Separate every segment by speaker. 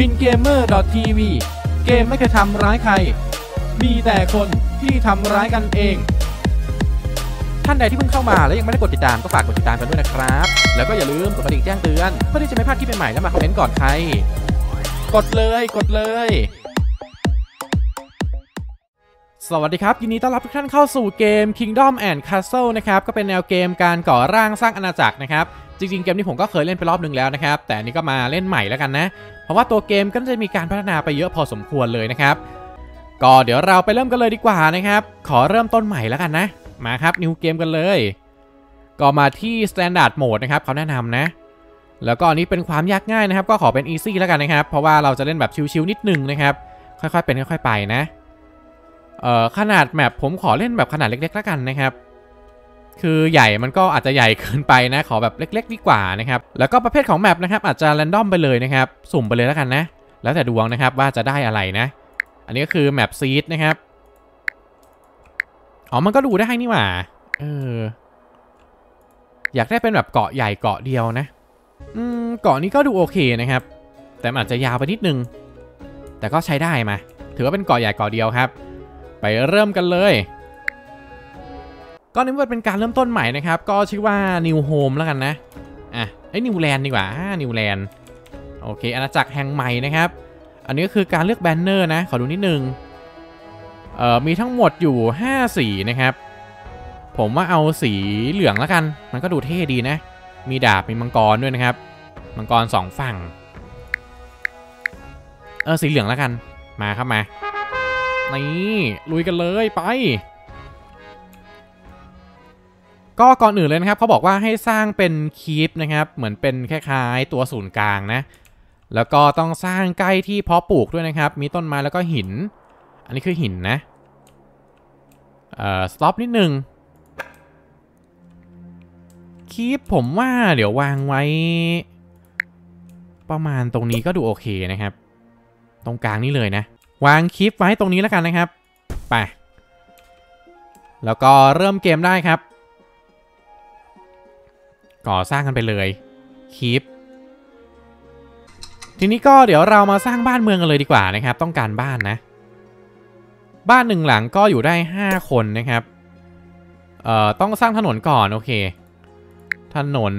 Speaker 1: บินเกมเมอร์ TV เกมไม่เคยทำร้ายใคร มีแต่คนที่ทำร้ายกันเอง
Speaker 2: ท่านใดที่เพิ่งเข้ามาแล้วยังไม่ได้กดติดตามก็ฝากกดติดตามกันด้วยนะครับ แล้วก็อย่าลืมกดกระดิ่งแจ้งเตือนเพื่อที่จะไม่พลาดคลิปใหม่ๆและมาคอมเมนต์ก่อนใคร
Speaker 1: กดเลยกดเลย
Speaker 2: สวัสดีครับ ยินดีต้อนรับทุกท่านเข้าสู่เกม Kingdom and Castle นะครับ ก็เป็นแนวเกมการก่อร่างสร้างอาณาจักรนะครับ จริงๆเกมนี้ผมก็เคยเล่นไปรอบหนึ่งแล้วนะครับ แต่นนี้ก็มาเล่นใหม่แล้วกันนะ เพราะว่าตัวเกมก็จะมีการพัฒนาไปเยอะพอสมควรเลยนะครับ ก็เดี๋ยวเราไปเริ่มกันเลยดีกว่านะครับ ขอเริ่มต้นใหม่แล้วกันนะ มาครับนิวเกมกันเลย ก็มาที่ Standard Mode นะครับเขาแนะนำนะ แล้วก็อันนี้เป็นความยากง่ายนะครับ ก็ขอเป็น Easy แล้วกันนะครับ เพราะว่าเราจะเล่นแบบชิวๆนิดนึงนะครับ ค่อยๆเป็นค่อยๆไปนะ เอ่อขนาดแมปผมขอเล่นแบบขนาดเล็กๆแล้วกันนะครับ คือใหญ่มันก็อาจจะใหญ่เกินไปนะขอแบบเล็ก ๆ ดีกว่านะครับแล้วก็ประเภทของแมปนะครับอาจจะแรนดอมไปเลยนะครับสุ่มไปเลยแล้วกันนะ แล้วแต่ดวงนะครับว่าจะได้อะไรนะ อันนี้ก็คือแมปซีดนะครับอ๋อมันก็ดูได้นี่หว่าเอออยากได้เป็นแบบเกาะใหญ่เกาะเดียวนะ อืมเกาะนี้ก็ดูโอเคนะครับ แต่อาจจะยาวไปนิดนึง แต่ก็ใช้ได้มา ถือว่าเป็นเกาะใหญ่เกาะเดียวครับ ไปเริ่มกันเลย ก็นี่มันเป็นการเริ่มต้นใหม่นะครับ ก็ชื่อว่า New Home แล้วกันนะ อะไอ้ New Land ดีกว่า New Land โอเค อาณาจักรแห่งใหม่นะครับ อันนี้ก็คือการเลือก banner นะ ขอดูนิดนึง เอ่อ มีทั้งหมดอยู่ 5 สีนะครับ ผมว่าเอาสีเหลืองแล้วกัน มันก็ดูเท่ดีนะ มีดาบ มีมังกรด้วยนะครับ มังกรสองฝั่ง เออ สีเหลืองแล้วกัน มาครับมา นี่ ลุยกันเลยไป ก็ก่อนอื่นเลยนะครับเขาบอกว่าให้สร้างเป็นคีปนะครับ เหมือนเป็นคล้ายๆตัวศูนย์กลางนะ แล้วก็ต้องสร้างใกล้ที่เพาะปลูกด้วยนะครับ มีต้นไม้แล้วก็หิน อันนี้คือหินนะ เอ่อสต็อปนิดนึงคีปผมว่าเดี๋ยววางไว้ ประมาณตรงนี้ก็ดูโอเคนะครับ ตรงกลางนี่เลยนะ วางคลิปไว้ตรงนี้แล้วกันนะครับ ไป แล้วก็เริ่มเกมได้ครับ ก่อสร้างกันไปเลยคลิปทีนี้ก็เดี๋ยวเรามาสร้างบ้านเมืองกันเลยดีกว่านะครับ ต้องการบ้านนะ บ้านหนึ่งหลังก็อยู่ได้ 5 คนนะครับเอ่อต้องสร้างถนนก่อนโอเค ถนน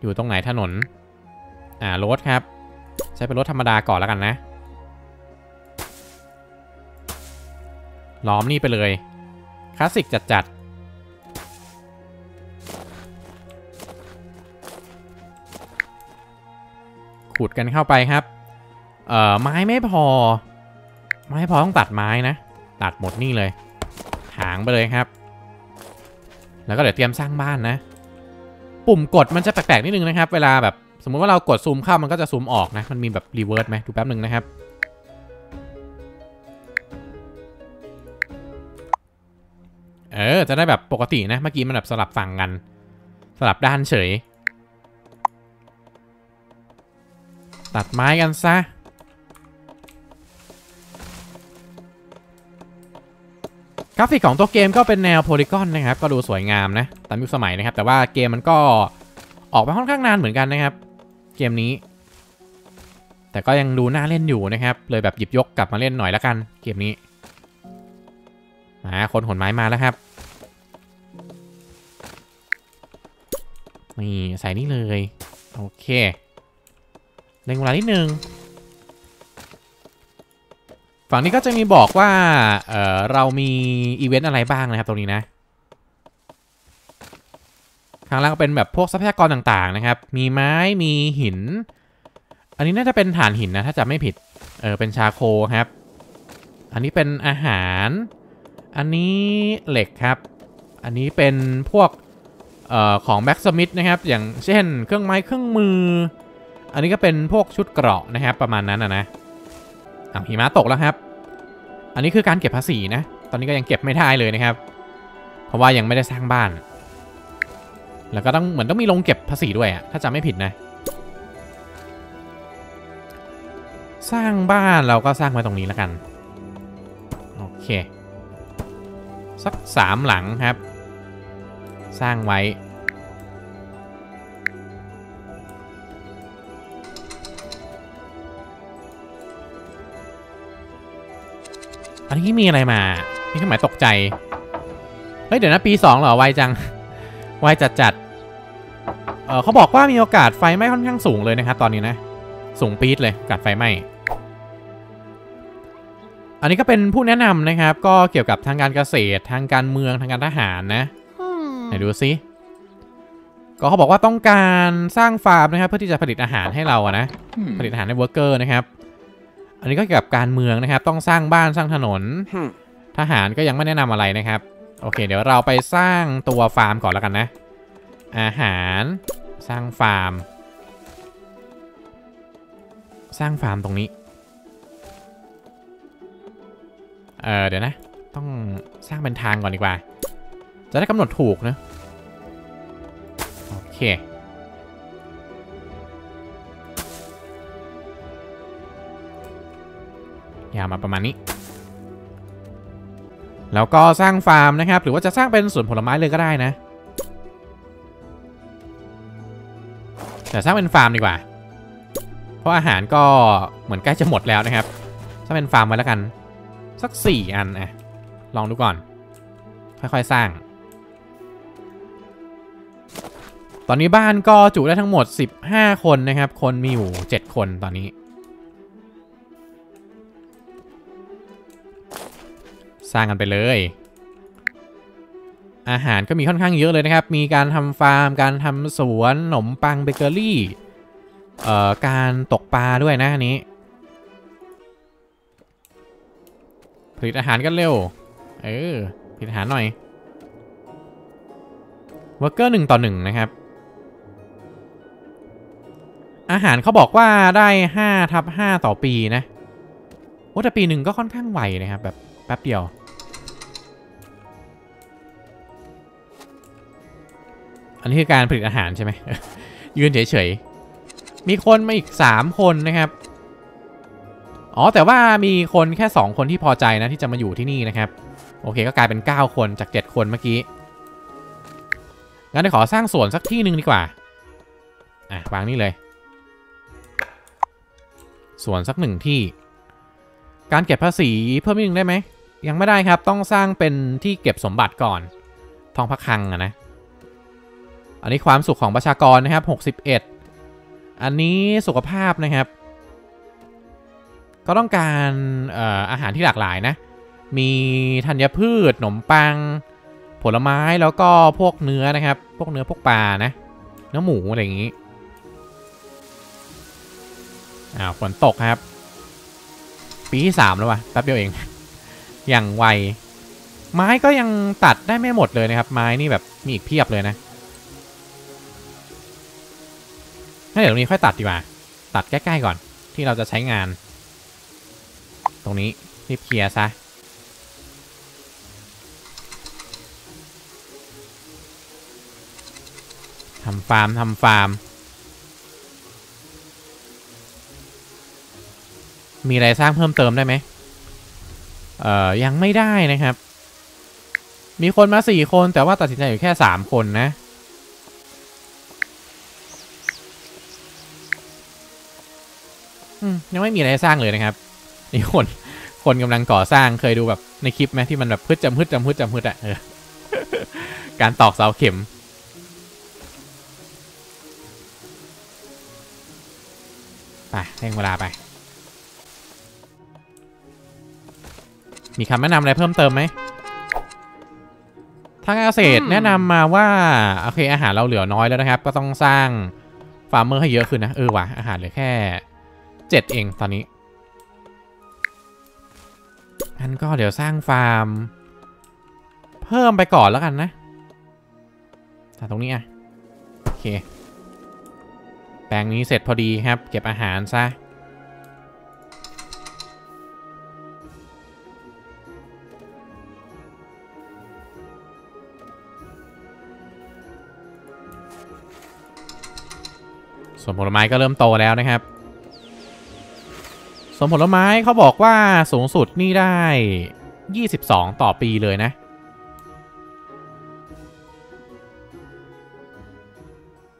Speaker 2: อยู่ตรงไหนถนน อ่ารถครับ ใช้เป็นรถธรรมดาก่อนแล้วกันนะล้อมนี่ไปเลยคลาสสิกจัดๆ ขุดกันเข้าไปครับ เอ่อไม้ไม่พอ ไม้พอต้องตัดไม้นะ ตัดหมดนี่เลยถางไปเลยครับ แล้วก็เดี๋ยวเตรียมสร้างบ้านนะ ปุ่มกดมันจะแปลกๆนิดนึงนะครับ เวลาแบบสมมุติว่าเรากดซูมเข้ามันก็จะซูมออกนะ มันมีแบบ reverse ไหมดูแป๊บหนึ่งนะครับ เออ จะได้แบบปกตินะ เมื่อกี้มันแบบสลับฝั่งกัน สลับด้านเฉย ตัดไม้กันซะ กราฟิกของตัวเกมก็เป็นแนวโพลีกอนนะครับ ก็ดูสวยงามนะตามยุคสมัยนะครับ แต่ว่าเกมมันก็ออกมาค่อนข้างนานเหมือนกันนะครับ เกมนี้ แต่ก็ยังดูน่าเล่นอยู่นะครับ เลยแบบหยิบยกกลับมาเล่นหน่อยละกันเกมนี้มาคนขนไม้มาแล้วครับนี่ใส่นี่เลย โอเค เร่งเวลานิดนึง ฝั่งนี้ก็จะมีบอกว่า เอ่อเรามีอีเวนต์อะไรบ้างนะครับตรงนี้นะ ข้างล่างก็เป็นแบบพวกทรัพยากรต่างๆนะครับ มีไม้ มีหิน อันนี้น่าจะเป็นฐานหินนะ ถ้าจะไม่ผิด เออเป็น charcoal ครับ อันนี้เป็นอาหาร อันนี้เหล็กครับ อันนี้เป็นพวกเอ่อของ blacksmith นะครับ อย่างเช่น เครื่องไม้เครื่องมือ อันนี้ก็เป็นพวกชุดเกราะนะครับ ประมาณนั้นนะนะอะหิมะตกแล้วครับ อันนี้คือการเก็บภาษีนะ ตอนนี้ก็ยังเก็บไม่ได้เลยนะครับ เพราะว่ายังไม่ได้สร้างบ้าน แล้วก็ต้องเหมือนต้องมีลงเก็บภาษีด้วยอะถ้าจำไม่ผิดนะ สร้างบ้านเราก็สร้างไว้ตรงนี้แล้วกัน โอเค สักสามหลังครับ สร้างไว้ นนี้มีอะไรมานี่คือหมายตกใจ เฮ้ย เดี๋ยวนะปี2เหรอไวจัง ไวจัดจัดๆเออเขาบอกว่ามีโอกาสไฟไหม้ค่อนข้างสูงเลยนะครับตอนนี้นะ สูงปี๊ดเลยโอกาสไฟไหม้ อันนี้ก็เป็นผู้แนะนำนะครับ ก็เกี่ยวกับทางการเกษตร ทางการเมือง ทางการทหารนะ ไหนดูซิก็เขาบอกว่าต้องการสร้างฟาร์มนะครับ เพื่อที่จะผลิตอาหารให้เราอะนะ ผลิตอาหารให้ worker นะครับ อันนี้ก็เกี่ยวกับการเมืองนะครับ ต้องสร้างบ้านสร้างถนน ทหารก็ยังไม่แนะนำอะไรนะครับ โอเค เดี๋ยวเราไปสร้างตัวฟาร์มก่อนแล้วกันนะ อาหารสร้างฟาร์ม สร้างฟาร์มตรงนี้ เออเดี๋ยวนะ ต้องสร้างเป็นทางก่อนดีกว่า จะได้กำหนดถูกนะ โอเค ยาวมาประมาณนี้ แล้วก็สร้างฟาร์มนะครับ หรือว่าจะสร้างเป็นสวนผลไม้เลยก็ได้นะ แต่สร้างเป็นฟาร์มดีกว่า เพราะอาหารก็เหมือนใกล้จะหมดแล้วนะครับ สร้างเป็นฟาร์มไว้แล้วกัน สัก 4 อันอะลองดูก่อน ค่อยๆสร้าง ตอนนี้บ้านก็จุได้ทั้งหมด 15 คนนะครับ คนมีอยู่ 7 คนตอนนี้ ร้างกันไปเลย อาหารก็มีค่อนข้างเยอะเลยนะครับ มีการทำฟาร์ม การทำสวนขนมปังเบเกอรี่เอ่อการตกปลาด้วยนะอันนี้ ผลิตอาหารกันเร็ว เออผลิตอาหารหน่อยวอร์เกอร์หนึ่งต่อหนึ่งนะครับ อาหารเขาบอกว่าได้5ทับ5ต่อปีนะโอ้แต่ปีหนึ่งก็ค่อนข้างไวนะครับแบบ แป๊บเดียว อันนี้คือการผลิตอาหารใช่ไหม ยืนเฉยๆ มีคนมาอีก 3 คนนะครับ อ๋อ แต่ว่ามีคนแค่ 2 คนที่พอใจนะที่จะมาอยู่ที่นี่นะครับ โอเคก็กลายเป็น 9 คนจาก 7 คนเมื่อกี้ งั้นเดี๋ยวขอสร้างสวนสักที่หนึ่งดีกว่า อะวางนี่เลยสวนสักหนึ่งที่ การเก็บภาษีเพิ่มอีกหนึ่งได้ไหม ยังไม่ได้ครับต้องสร้างเป็นที่เก็บสมบัติก่อน ทองพระคลังอะนะ อันนี้ความสุขของประชากรนะครับ 61 อันนี้สุขภาพนะครับ ก็ต้องการอออาหารที่หลากหลายนะ มีธัญพืชขนมปัง ผลไม้แล้วก็พวกเนื้อนะครับ พวกเนื้อพวกปลานะ เนื้อหมูอะไรอย่างนี้อ้าวฝนตกครับ ปีที่สามแล้ววะแป๊บเดียวเอง อย่างไว ไม้ก็ยังตัดได้ไม่หมดเลยนะครับ ไม้นี่แบบมีอีกเพียบเลยนะงั้นเดี๋ยวตรงนี้ค่อยตัดดีกว่า ตัดใกล้ๆก่อนที่เราจะใช้งาน ตรงนี้รีบเคลียร์ซะทำฟาร์มทำฟาร์ม มีอะไรสร้างเพิ่มเติมได้ไหม เอ่อยังไม่ได้นะครับ มีคนมาสี่คนแต่ว่าตัดสินใจอยู่แค่สามคนนะ ยังไม่มีอะไรสร้างเลยนะครับ นี่คนคนกำลังก่อสร้างเคยดูแบบในคลิปไหมที่มันแบบพืชจำพืชจำพืชจำพืชอะการตอกเสาเข็มไปเร่งเวลาไป มีคำแนะนำอะไรเพิ่มเติมไหมทางเกษตรแนะนำมาว่าโอเคอาหารเราเหลือน้อยแล้วนะครับ ก็ต้องสร้างฟาร์มเมอร์ให้เยอะขึ้นนะ เออว่ะอาหารเหลือแค่เจ็ดเองตอนนี้งั้นก็เดี๋ยวสร้างฟาร์ม เพิ่มไปก่อนแล้วกันนะแต่ตรงนี้อะโอเค แปลงนี้เสร็จพอดีครับ เก็บอาหารซะ ส่วนผลไม้ก็เริ่มโตแล้วนะครับ ส่วนผลไม้เขาบอกว่าสูงสุดนี่ได้ 22 ต่อปีเลยนะ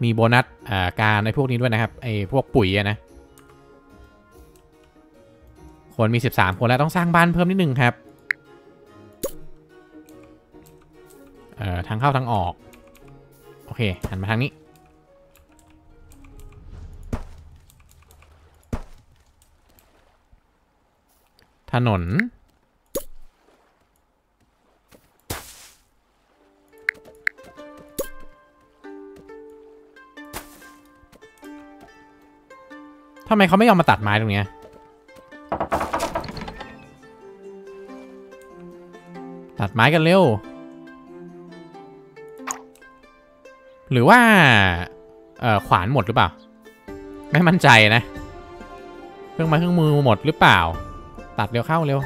Speaker 2: มีโบนัสการในพวกนี้ด้วยนะครับไอ้พวกปุ๋ยนะคนมี 13 คนแล้วต้องสร้างบ้านเพิ่มนิดนึงครับเอ่อทางเข้าทางออก โอเคหันมาทางนี้ ถนน ทำไมเขาไม่ยอมมาตัดไม้ตรงเนี้ยตัดไม้กันเร็ว หรือว่า เอ่อ ขวานหมดหรือเปล่า ไม่มั่นใจนะ เครื่องไม้เครื่องมือหมดหรือเปล่า ตัดเร็วเข้าเร็ว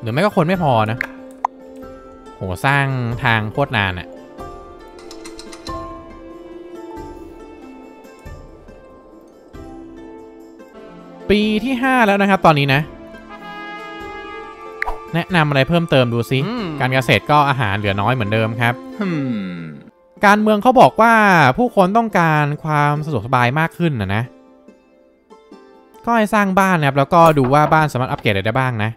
Speaker 2: หรือไม่ก็คนไม่พอนะ โห สร้างทางโคตรนานอะปีที่ 5 แล้วนะครับตอนนี้นะ แนะนำอะไรเพิ่มเติมดูซิ
Speaker 1: อืม
Speaker 2: การเกษตรก็อาหารเหลือน้อยเหมือนเดิมครับ
Speaker 1: Hmm.
Speaker 2: การเมืองเขาบอกว่าผู้คนต้องการความสะดวกสบายมากขึ้นนะนะ ก็ให้สร้างบ้านนะครับแล้วก็ดูว่าบ้านสามารถอัปเกรดอะไรได้บ้างนะ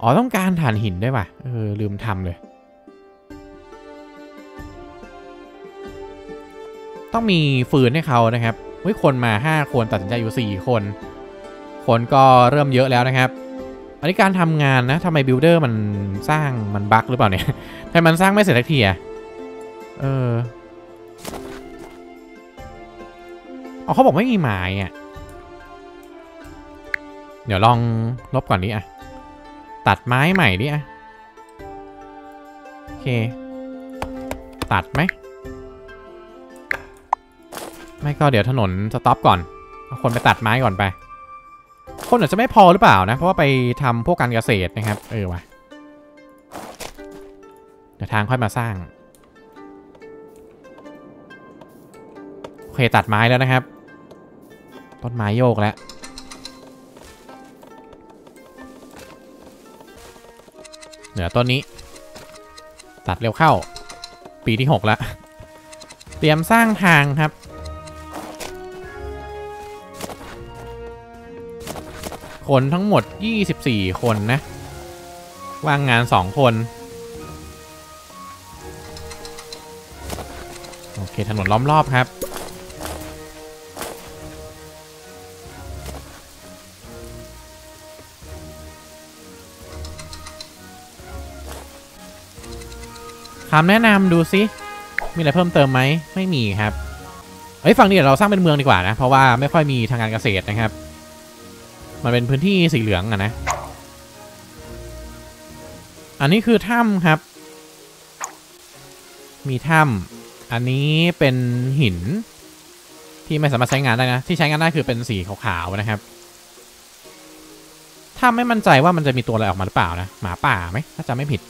Speaker 2: อ๋อต้องการถ่านหินด้วยว่ะเออลืมทำเลย ต้องมีฟืนให้เขานะครับเฮ้ยคนมา 5 คนตัดสินใจอยู่ 4 คน คนก็เริ่มเยอะแล้วนะครับ อันนี้การทำงานนะทำไมบิลดเดอร์มันสร้างมันบั๊กหรือเปล่าเนี่ยทำไมมันสร้างไม่เสร็จสักทีอะเออเอาเขาบอกไม่มีไม้อะ เดี๋ยวลองลบก่อนดิอะตัดไม้ใหม่ดิอะโอเค ตัดไหม ไม่ก็เดี๋ยวถนนสต็อปก่อน เอาคนไปตัดไม้ก่อนไป คนอาจจะไม่พอหรือเปล่านะ เพราะว่าไปทำพวกการเกษตรนะครับ เออว่ะ เดี๋ยวทางค่อยมาสร้าง โอเคตัดไม้แล้วนะครับ ต้นไม้โยกแล้ว เหลือต้นนี้ ตัดเร็วเข้า ปีที่6แล้วเตรียมสร้างทางครับ คนทั้งหมด 24 คนนะ ว่างงาน 2 คน โอเค ถนนล้อมรอบครับ คำแนะนำดูซิมีอะไรเพิ่มเติมไหมไม่มีครับเอ้ยฝั่งนี้เดี๋ยวเราสร้างเป็นเมืองดีกว่านะ เพราะว่าไม่ค่อยมีทางการเกษตรนะครับ มันเป็นพื้นที่สีเหลืองอะนะ อันนี้คือถ้ำครับ มีถ้ำอันนี้เป็นหิน ที่ไม่สามารถใช้งานได้นะ ที่ใช้งานได้คือเป็นสีขาวๆนะครับ ถ้าไม่มั่นใจว่ามันจะมีตัวอะไรออกมาหรือเปล่านะ หมาป่าไหมถ้าจำไม่ผิด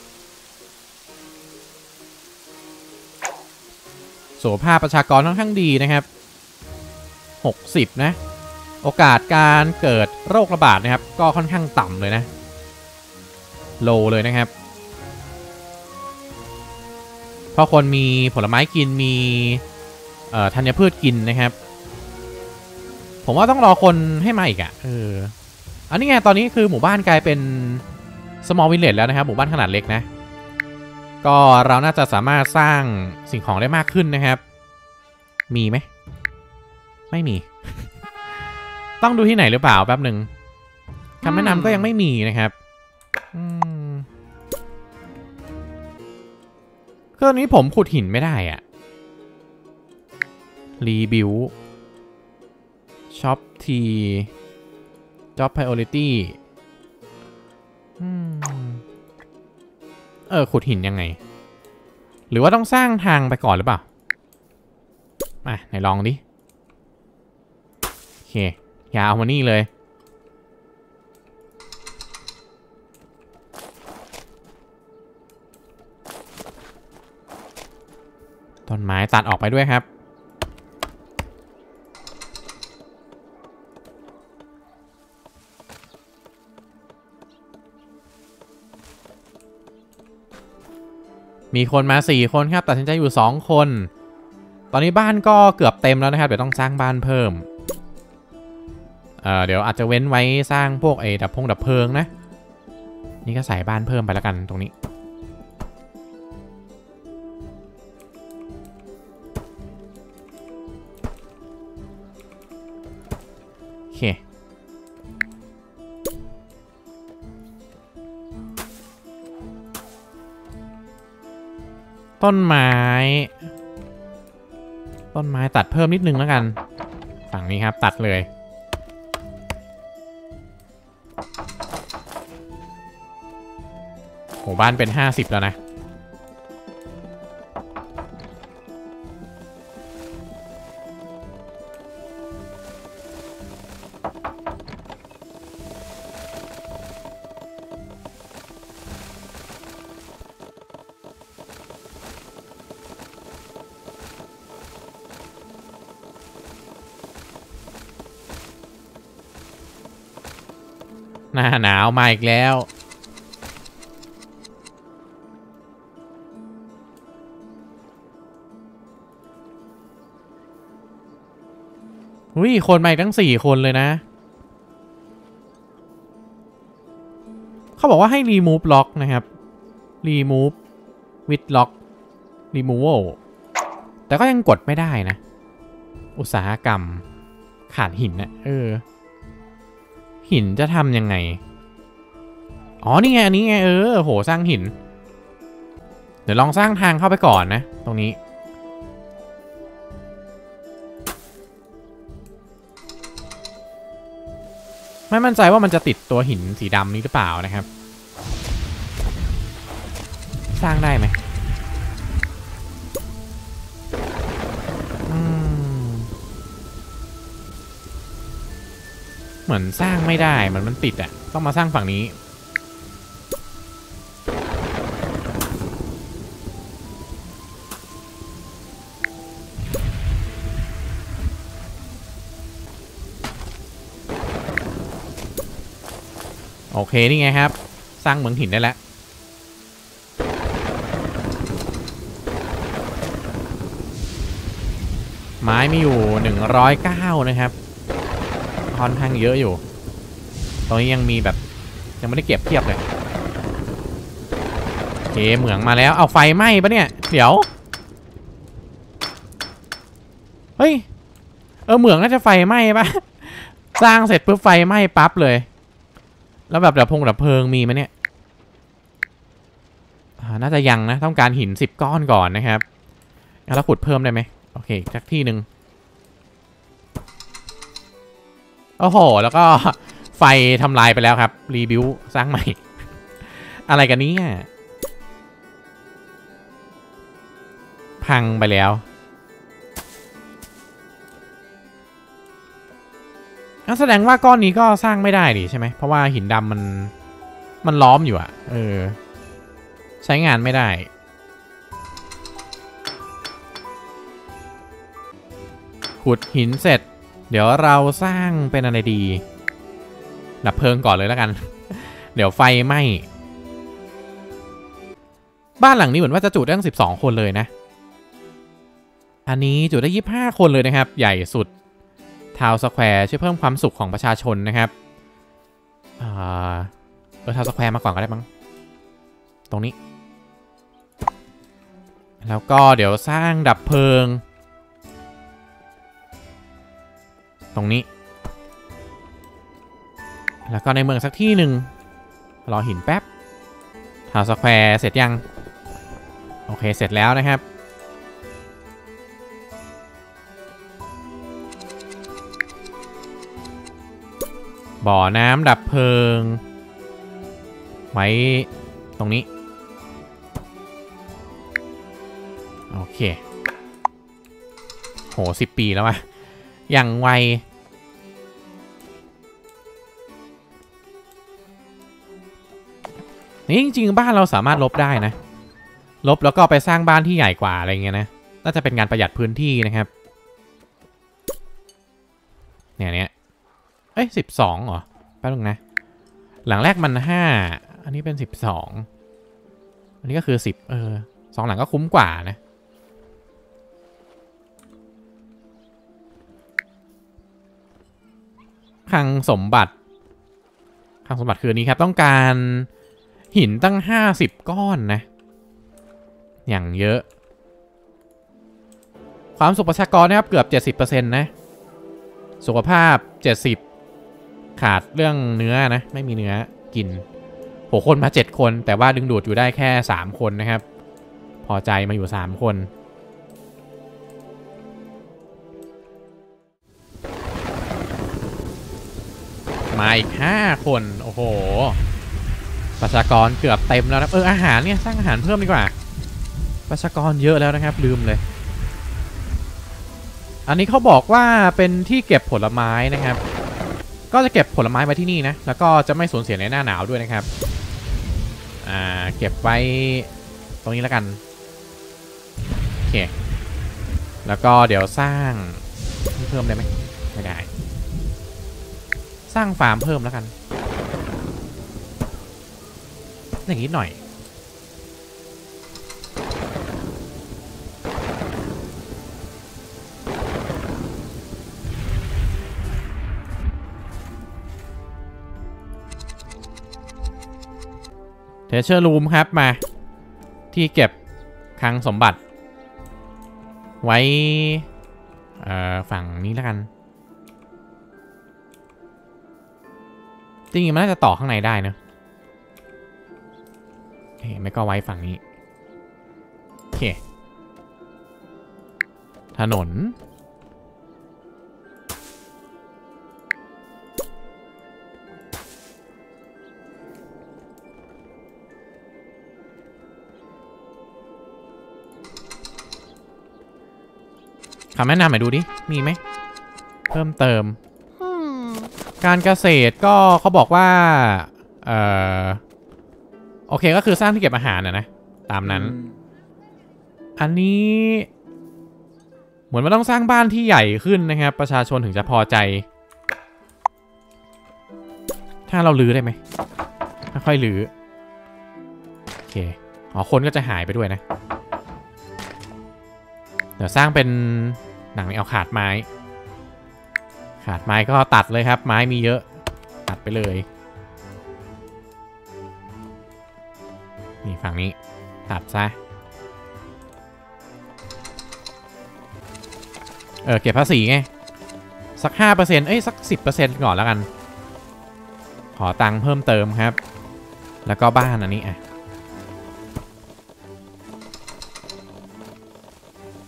Speaker 2: โสภาพประชากรค่อนข้างดีนะครับ 60 นะ โอกาสการเกิดโรคระบาดนะครับ ก็ค่อนข้างต่ำเลยนะ โลเลยนะครับ เพราะคนมีผลไม้กินมีธัญพืชกินนะครับ ผมว่าต้องรอคนให้มาอีกอะ่ะเอออันนี้ไงตอนนี้คือหมู่บ้านกลายเป็น small village แล้วนะครับ หมู่บ้านขนาดเล็กนะ ก็เราน่าจะสามารถสร้างสิ่งของได้มากขึ้นนะครับ มีไหม ไม่มี ต้องดูที่ไหนหรือเปล่าแป๊บหนึ่งคำแนะนำก็ยังไม่มีนะครับเครื่องนี้ผมขุดหินไม่ได้อะรีบิวช็อปทีจ็อบ priority อืม เออ ขุดหินยังไง หรือว่าต้องสร้างทางไปก่อนหรือเปล่ามาไหนลองดิ โอเค อย่าเอามานี่เลย ต้นไม้ตัดออกไปด้วยครับ มีคนมา 4 คนครับ ตัดสินใจอยู่ 2 คน ตอนนี้บ้านก็เกือบเต็มแล้วนะครับ เดี๋ยวต้องสร้างบ้านเพิ่ม เอ่อ เดี๋ยวอาจจะเว้นไว้สร้างพวกไอ้ดับพงดับเพลิงนะ นี่ก็ใส่บ้านเพิ่มไปแล้วกันตรงนี้ ต้นไม้ ต้นไม้ตัดเพิ่มนิดนึงแล้วกัน ฝั่งนี้ครับตัดเลย หมู่บ้านเป็น 50 แล้วนะ หน้าหนาวมาอีกแล้วอุ้ยคนมาอีกทั้งสี่คนเลยนะ เขาบอกว่าให้ remove lock นะครับ remove with lock removal แต่ก็ยังกดไม่ได้นะ อุตสาหกรรมขาดหินนะเออ หินจะทำยังไง อ๋อ นี่ไง อันนี้ไง เออ โห สร้างหิน เดี๋ยวลองสร้างทางเข้าไปก่อนนะ ตรงนี้ ไม่มั่นใจว่ามันจะติดตัวหินสีดำนี้หรือเปล่านะครับ สร้างได้ไหม เหมือนสร้างไม่ได้เหมือนมันติดอะต้องมาสร้างฝั่งนี้ โอเค นี่ไงครับ สร้างเหมืองหินได้แล้วไม้มีอยู่ 109 นะครับ ค่อนข้างเยอะอยู่ ตรงนี้ยังมีแบบ ยังไม่ได้เก็บเทียบเลยเคเหมืองมาแล้วเอาไฟไหม้ปะเนี่ย เดี๋ยว เฮ้ย เออเหมืองน่าจะไฟไหม้ปะสร้างเสร็จปุ๊บไฟไหม้ปั๊บเลย แล้วแบบดับพงดับเพลิงมีไหมเนี่ยน่าจะยังนะ ต้องการหินสิบก้อนก่อนนะครับงั้นเราขุดเพิ่มได้ไหมโอเคสักที่หนึ่ง โอ้โห แล้วก็ไฟทำลายไปแล้วครับ รีบิวสร้างใหม่ อะไรกันนี้พังไปแล้ว แสดงว่าก้อนนี้ก็สร้างไม่ได้ดิใช่ไหม เพราะว่าหินดำมัน มันล้อมอยู่อะเออ ใช้งานไม่ได้ขุดหินเสร็จ เดี๋ยวเราสร้างเป็นอะไรดี ดับเพลิงก่อนเลยแล้วกัน เดี๋ยวไฟไหม้บ้านหลังนี้เหมือนว่าจะจุได้ตั้ง12 คนเลยนะ อันนี้จุได้ 25 คนเลยนะครับ ใหญ่สุด town square ช่วยเพิ่มความสุขของประชาชนนะครับอ่าเออ town square มาก่อนก็ได้มั้ง ตรงนี้ แล้วก็เดี๋ยวสร้างดับเพลิง ตรงนี้ แล้วก็ในเมืองสักที่หนึ่งรอหินแป๊บ town square เสร็จยัง โอเคเสร็จแล้วนะครับ บ่อน้ำดับเพลิง ไว้ตรงนี้ โอเค โหสิบปีแล้ววะอย่างไว นี่จริงๆบ้านเราสามารถลบได้นะ ลบแล้วก็ไปสร้างบ้านที่ใหญ่กว่าอะไรเงี้ยนะ น่าจะเป็นการประหยัดพื้นที่นะครับ เนี่ยเนี่ยเอ้ยสิบสองเหรอแป๊บนึงนะ หลังแรกมันห้า อันนี้เป็นสิบสอง อันนี้ก็คือสิบเออสองหลังก็คุ้มกว่านะคลังสมบัติคลังสมบัติคืออันนี้ครับ ต้องการ หินตั้ง50ก้อนนะ อย่างเยอะ ความสุขประชากรนะครับเกือบ 70%นะ สุขภาพ 70 ขาดเรื่องเนื้อนะ ไม่มีเนื้อกินโหคนมา 7 คน แต่ว่าดึงดูดอยู่ได้แค่ 3 คนนะครับ พอใจมาอยู่ 3 คนมาอีก 5 คน โอ้โห ประชากรเกือบเต็มแล้วนะเอออาหารเนี่ยสร้างอาหารเพิ่มดีกว่า ประชากรเยอะแล้วนะครับลืมเลย อันนี้เขาบอกว่าเป็นที่เก็บผลไม้นะครับ ก็จะเก็บผลไม้ไว้ที่นี่นะแล้วก็จะไม่สูญเสียในหน้าหนาวด้วยนะครับอ่าเก็บไว้ตรงนี้แล้วกันโอเคแล้วก็เดี๋ยวสร้างเพิ่มได้ไหมไม่ได้ สร้างฟาร์มเพิ่มแล้วกัน อย่างนี้หน่อย เทเชอร์รูมครับมา ที่เก็บคลังสมบัติ ไว้ฝั่งนี้แล้วกัน จริงๆมันน่าจะต่อข้างในได้เนอะ เฮ้ยไม่ก็ไว้ฝั่งนี้โอเคถนน คำแนะนำหน่อยดูดิ มีไหม เพิ่มเติม การเกษตรก็เขาบอกว่า เอ่อ โอเคก็คือสร้างที่เก็บอาหารนะนะ ตามนั้น อันนี้ เหมือนว่าต้องสร้างบ้านที่ใหญ่ขึ้นนะครับ ประชาชนถึงจะพอใจ ถ้าเราลื้อได้ไหมค่อยๆลื้อโอเคอ๋อคนก็จะหายไปด้วยนะ เดี๋ยวสร้างเป็นหนังเอาขาดไม้ ขาดไม้ก็ตัดเลยครับ ไม้มีเยอะ ตัดไปเลย นี่ฝั่งนี้ ตัดซะ เออ เก็บภาษีไง สัก 5%เอ้ย สัก 10%ก่อนแล้วกัน ขอตังค์เพิ่มเติมครับ แล้วก็บ้านอันนี้อะ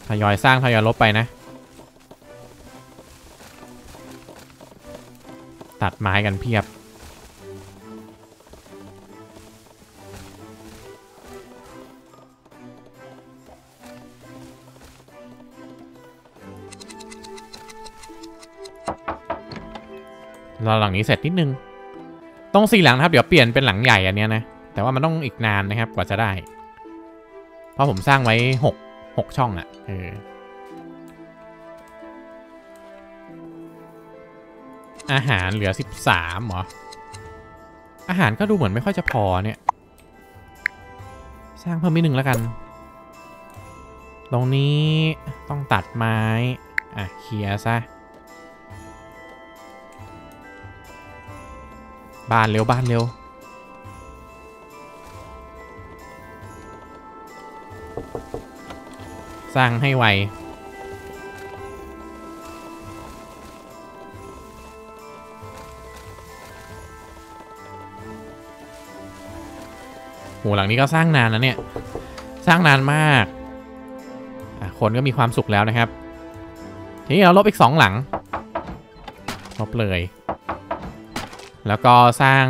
Speaker 2: ทยอยสร้างทยอยลบไปนะ ตัดไม้กันเพียบ หลังนี้เสร็จนิดนึงต้องสี่หลังนะครับ เดี๋ยวเปลี่ยนเป็นหลังใหญ่อันนี้นะ แต่ว่ามันต้องอีกนานนะครับกว่าจะได้ เพราะผมสร้างไว้หกหกช่องอะ่ะเอออาหารเหลือสิบสามเหรอ อาหารก็ดูเหมือนไม่ค่อยจะพอเนี่ย สร้างเพิ่มนิดนึงแล้วกัน ตรงนี้ต้องตัดไม้ อะเคลียร์ซะ บ้านเร็วบ้านเร็วสร้างให้ไวโหหลังนี้ก็สร้างนานนะเนี่ย สร้างนานมาก คนก็มีความสุขแล้วนะครับ ทีนี้เราลบอีกสองหลัง ลบเลย แล้วก็สร้าง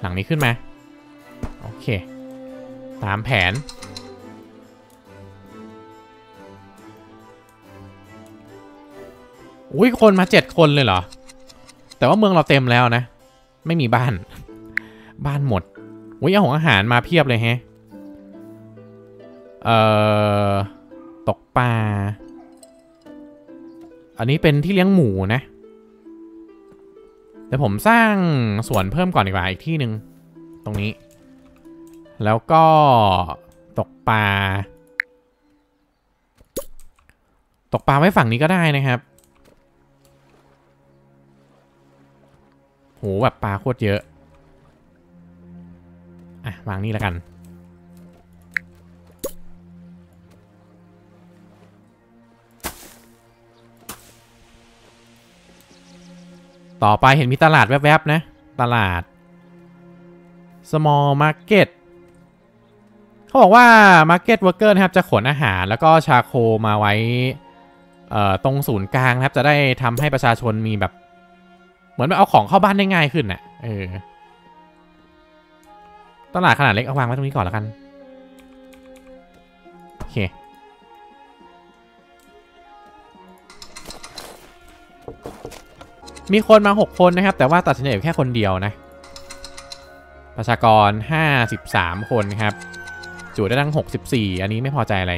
Speaker 2: หลังนี้ขึ้นมา โอเค ตามแผน อุ้ยคนมาเจ็ดคนเลยเหรอ แต่ว่าเมืองเราเต็มแล้วนะ ไม่มีบ้าน บ้านหมด อุ้ยเอาของอาหารมาเพียบเลยแฮะ เอ่อ ตกปลา อันนี้เป็นที่เลี้ยงหมูนะเดี๋ยวผมสร้างสวนเพิ่มก่อนดีกว่าอีกที่หนึ่งตรงนี้ แล้วก็ตกปลา ตกปลาไว้ฝั่งนี้ก็ได้นะครับโหแบบปลาโคตรเยอะ อะ วางนี่แล้วกัน ต่อไปเห็นมีตลาดแวบๆนะ ตลาด small market เขาบอกว่า market worker นะครับ จะขนอาหารแล้วก็ชาโคมาไว้ตรงศูนย์กลางนะครับ จะได้ทำให้ประชาชนมีแบบ เหมือนแบบเอาของเข้าบ้านได้ง่ายขึ้นน่ะเออตลาดขนาดเล็กเอาวางไว้ตรงนี้ก่อนแล้วกัน โอเค มีคนมา 6 คนนะครับ แต่ว่าตัดสินใจอยู่แค่คนเดียวนะ ประชากร 53 คนครับจุได้ตั้ง 64 อันนี้ไม่พอใจอะไร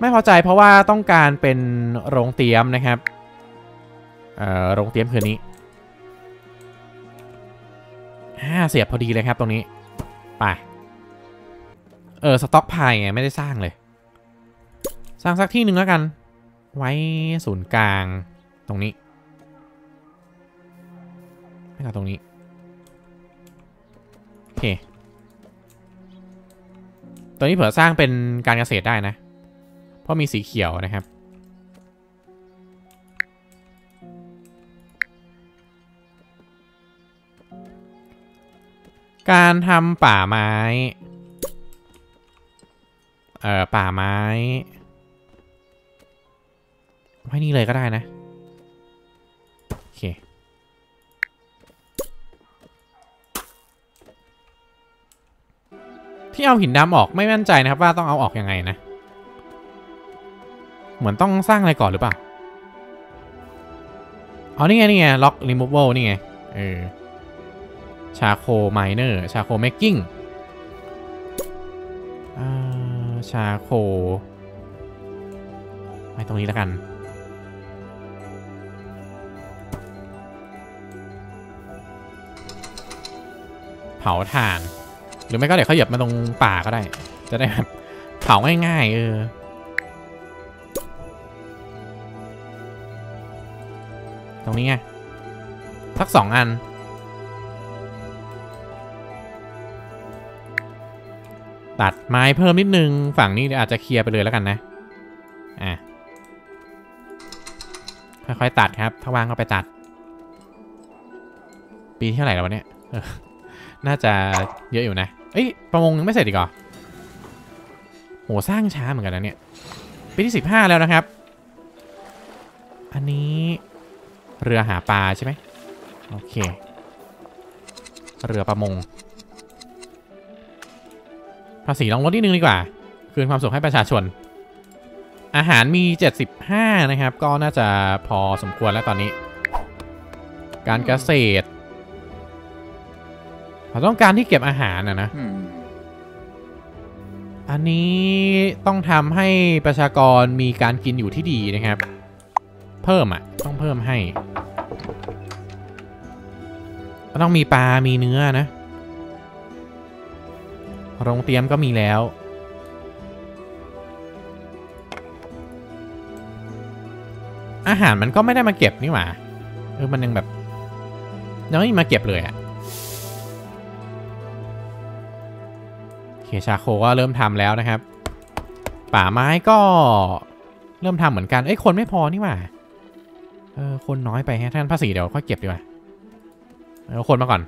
Speaker 2: ไม่พอใจเพราะว่าต้องการเป็นโรงเตรียมนะครับ เอ่อ โรงเตรียมคืนนี้ห้าเสียบพอดีเลยครับตรงนี้ ไป เออ สต็อกพายไงไม่ได้สร้างเลย สร้างสักที่หนึ่งแล้วกัน ไว้ศูนย์กลางตรงนี้ ไม่ก็ตรงนี้ โอเค ตัวนี้เผื่อสร้างเป็นการเกษตรได้นะ เพราะมีสีเขียวนะครับการทำป่าไม้ เอ่อ ป่าไม้ ไว้นี่เลยก็ได้นะ ที่เอาหินดำออกไม่มั่นใจนะครับว่าต้องเอาออกยังไงนะ เหมือนต้องสร้างอะไรก่อนหรือเปล่าเอานี่ไงนี่ไงล็อก removal นี่ไงเออชาโคminer charcoal making charcoal ไว้ตรงนี้แล้วกัน เผาถ่าน หรือไม่ก็เดี๋ยวเขาหยียบมาตรงป่าก็ได้ จะได้แบบเผาง่ายๆเออตรงนี้ไงสักสองอัน ตัดไม้เพิ่มนิดนึง ฝั่งนี้อาจจะเคลียร์ไปเลยแล้วกันนะ อะ ค่อยๆตัดครับ ถ้าว่างก็ไปตัด ปีที่เท่าไหร่แล้ววะเนี่ย น่าจะเยอะอยู่นะ เอ้ย ประมงยังไม่เสร็จอีกเหรอโห สร้างช้าเหมือนกันนะเนี่ย ปีที่ 15 แล้วนะครับ อันนี้เรือหาปลาใช่ไหมโอเค เรือประมง ภาษีลองลดนิดนึงดีกว่า คืนความสุขให้ประชาชน อาหารมี 75 นะครับ ก็น่าจะพอสมควรแล้วตอนนี้ การเกษตร เราต้องการที่เก็บอาหารนะนะ
Speaker 3: Hmm.
Speaker 2: อันนี้ต้องทำให้ประชากรมีการกินอยู่ที่ดีนะครับ เพิ่มอะ ต้องเพิ่มให้ก็ต้องมีปลา มีเนื้อนะ โรงเตรียมก็มีแล้วอาหารมันก็ไม่ได้มาเก็บนี่หว่า เออ มันยังแบบยังไม่มาเก็บเลยอะ เคชาโคก็เริ่มทำแล้วนะครับ ป่าไม้ก็เริ่มทำเหมือนกัน เอ้ยคนไม่พอนี่หว่า เออคนน้อยไปฮะท่านภาษีเดี๋ยวค่อยเก็บดีกว่าเอาคนมาก่อน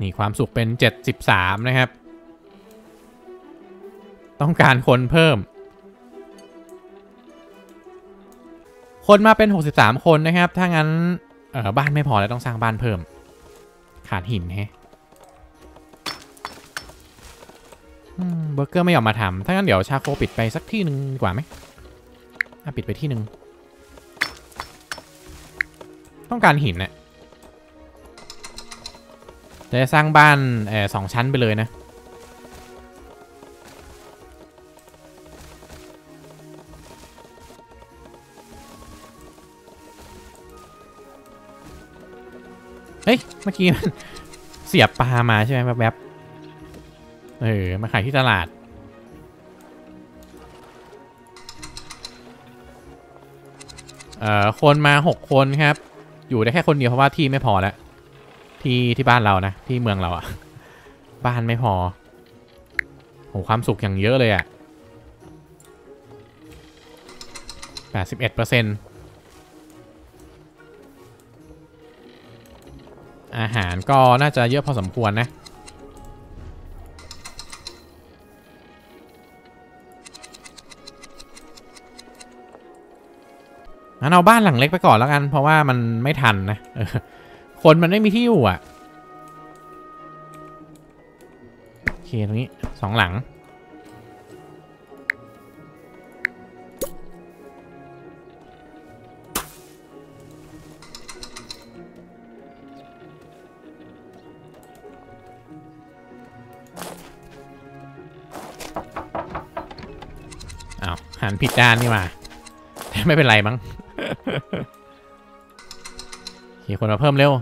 Speaker 2: นี่ความสุขเป็น 73 นะครับ ต้องการคนเพิ่ม คนมาเป็น 63 คนนะครับ ถ้างั้น เออบ้านไม่พอแล้วต้องสร้างบ้านเพิ่ม ขาดหินแฮะเบอร์เกอร์ไม่ยอมมาทำถ้างั้นเดี๋ยวชาโคปิดไปสักที่หนึ่งดีกว่าไหมอะปิดไปที่หนึ่งต้องการหินน่ะจะสร้างบ้านเออสองชั้นไปเลยนะ เมื่อกี้มันเสียบปลามาใช่ไหมแวบเออ มาขายที่ตลาด เอ่อ คนมา6คนครับ อยู่ได้แค่คนเดียวเพราะว่าที่ไม่พอแล้ว ที่ที่บ้านเรานะ ที่เมืองเราอะบ้านไม่พอโหความสุขอย่างเยอะเลยอะแปดสิบเอ็ดเปอร์เซ็นต์ อาหารก็น่าจะเยอะพอสมควรนะ งั้นเอาบ้านหลังเล็กไปก่อนแล้วกัน เพราะว่ามันไม่ทันนะคนมันไม่มีที่อยู่อะ โอเคตรงนี้สองหลัง ผิดด้านนี่มาแต่ไม่เป็นไรมั้งมีคนมาเพิ่มเร็ว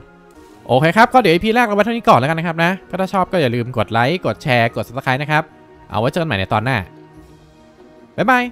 Speaker 2: โอเคครับ ก็เดี๋ยว EP แรกเราไว้เท่านี้ก่อนแล้วกันนะครับนะก็ถ้าชอบก็อย่าลืมกดไลค์ กดแชร์ กด subscribe นะครับ เอาไว้เจอกันใหม่ในตอนหน้า บ๊ายบาย